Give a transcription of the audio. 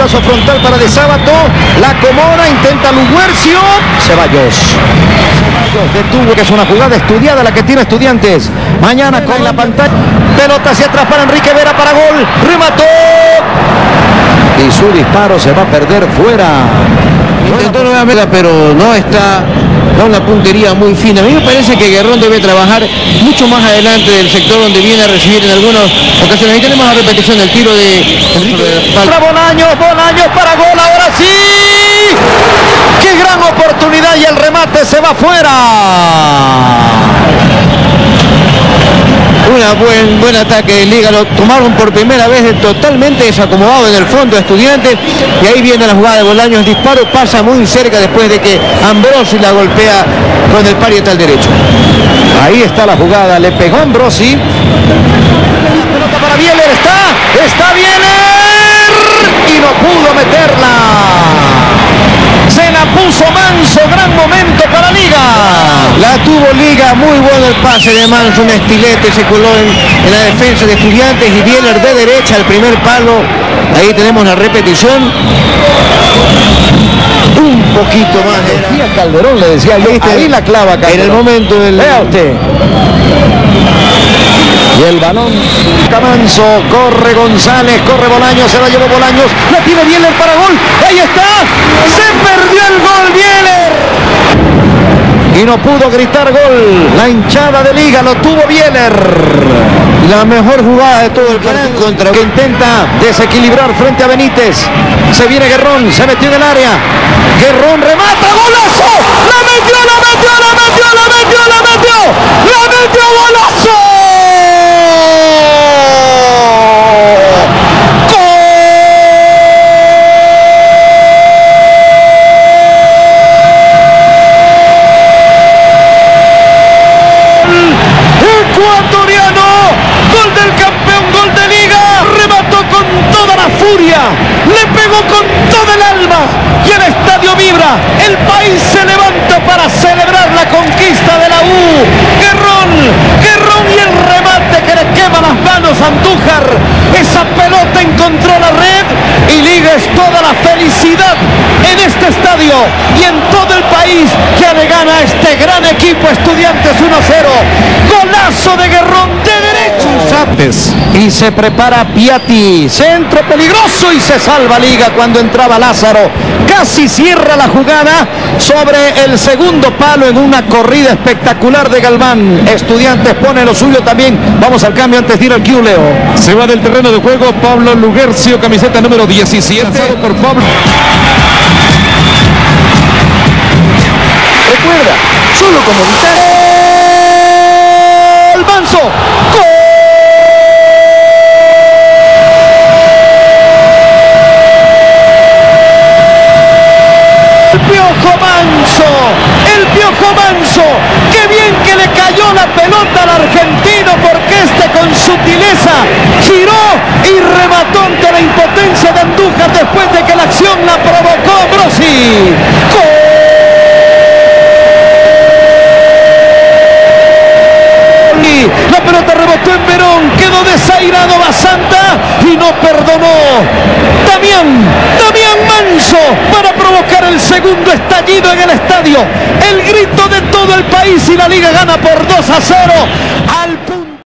pelotazo frontal para de sábado. La Comora intenta Luguercio. Ceballos. Ceballos detuvo que es una jugada estudiada la que tiene estudiantes. Mañana con la pantalla. Pelota hacia atrás para Enrique Vera para gol. Remató. Y su disparo se va a perder fuera. Intentó nuevamente, pero no está con la puntería muy fina. A mí me parece que Guerrón debe trabajar mucho más adelante del sector donde viene a recibir en algunas ocasiones. Ahí tenemos la repetición del tiro de Enrique Para Bolaños, Bolaños para gol, ahora sí. ¡Qué gran oportunidad! Y el remate se va fuera. Una buen, buen ataque de Liga, lo tomaron por primera vez totalmente desacomodado en el fondo de estudiantes y ahí viene la jugada de Bolaños, disparo pasa muy cerca después de que Ambrosi la golpea con el parietal derecho. Ahí está la jugada, le pegó Ambrosi. Pelota para Bieler, está, está Bieler y no pudo meterla. Se la puso Manso, gran momento. La tuvo Liga, muy bueno el pase de Manso, un estilete se coló en, en la defensa de estudiantes y Bieler de derecha al primer palo. Ahí tenemos la repetición. Un poquito más. Decía Calderón, le decía yo, ahí la clava En el momento del... Vea usted. Y el balón. Camanzo, corre González, corre Bolaños, se la llevó Bolaños, la tiene Bieler para gol. Ahí está. Se perdió el gol Bieler. Y no pudo gritar gol. La hinchada de liga lo tuvo Bieler. La mejor jugada de todo el partido contra que intenta desequilibrar frente a Benítez. Se viene Guerrón, se metió en el área. Guerrón remata, golazo. La metió, la metió, la metió, la metió. La metió, golazo. ecuatoriano, gol del campeón, gol de liga, remató con toda la furia, le pegó con toda el alma y el el país se levanta para celebrar la conquista de la U, Guerrón, Guerrón y el remate que le quema las manos a Andújar, esa pelota encontró la red y liga es toda la felicidad en este estadio y en todo el país Y se prepara Piatti, centro peligroso y se salva Liga cuando entraba Lázaro. Casi cierra la jugada sobre el segundo palo en una corrida espectacular de Galván. Estudiantes pone lo suyo también. Vamos al cambio antes de ir al Q, Leo. Se va del terreno de juego Pablo Lugercio, camiseta número 17. Lanzado por Pablo. Recuerda, solo como Manso. ¡Gol! El Piojo Manso, el Piojo Manso, qué bien que le cayó la pelota al argentino porque este con sutileza giró y remató ante la impotencia de Andújar después de que la acción la provocó Brosi. La pelota rebotó en Verón, quedó desairado Basanta y no perdonó. Damián, Damián Manso para el segundo estallido en el estadio. El grito de todo el país y la liga gana por 2 a 0 al